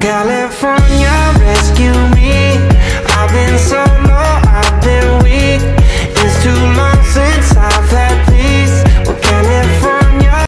California,